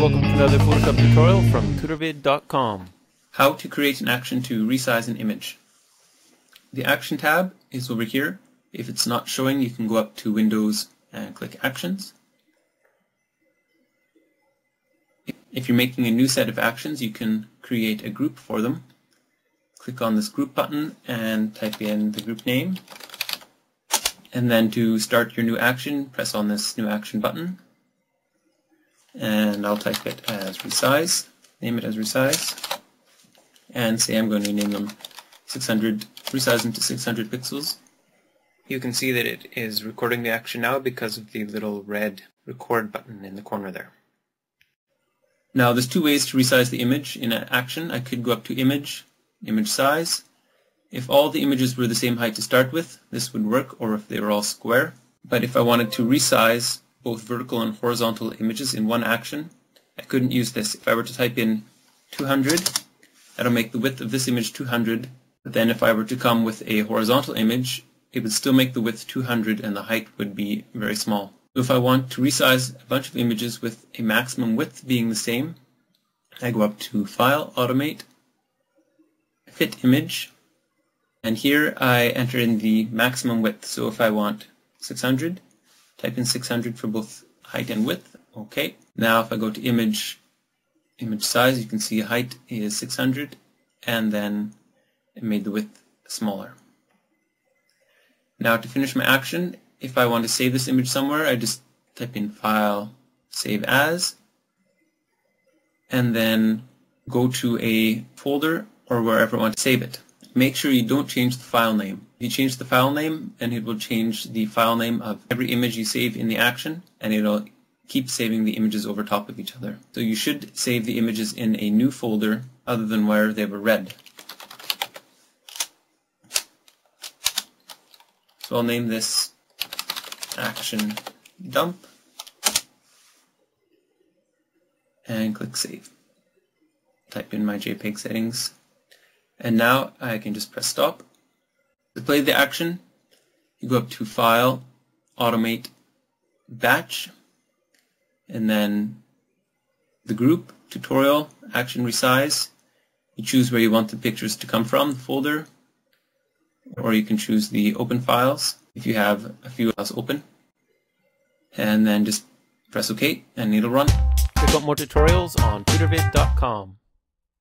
Welcome to another Photoshop tutorial from tutorvid.com. How to create an action to resize an image. The Action tab is over here. If it's not showing, you can go up to Windows and click Actions. If you're making a new set of actions, you can create a group for them. Click on this group button and type in the group name. And then to start your new action, press on this new action button and I'll type it as resize, name it as resize, and say I'm going to name them 600, resize them to 600 pixels. You can see that it is recording the action now because of the little red record button in the corner there. Now there's two ways to resize the image in an action. I could go up to image, image size. If all the images were the same height to start with, this would work, or if they were all square. But if I wanted to resize both vertical and horizontal images in one action. I couldn't use this. If I were to type in 200, that'll make the width of this image 200, but then if I were to come with a horizontal image, it would still make the width 200 and the height would be very small. So if I want to resize a bunch of images with a maximum width being the same, I go up to File, Automate, Fit Image, and here I enter in the maximum width. So if I want 600, Type in 600 for both height and width. Okay. Now if I go to image, image size, you can see height is 600 and then it made the width smaller. Now to finish my action, if I want to save this image somewhere, I just type in File, Save As, and then go to a folder or wherever I want to save it make sure you don't change the file name. You change the file name, and it will change the file name of every image you save in the action, and it'll keep saving the images over top of each other. So you should save the images in a new folder other than where they were read. So I'll name this action dump and click save. Type in my JPEG settings and now I can just press stop. To play the action, you go up to File, Automate, Batch, and then the group, Tutorial, Action Resize. You choose where you want the pictures to come from, the folder, or you can choose the open files if you have a few files open. And then just press OK and it'll run. Check out more tutorials on tutorvid.com.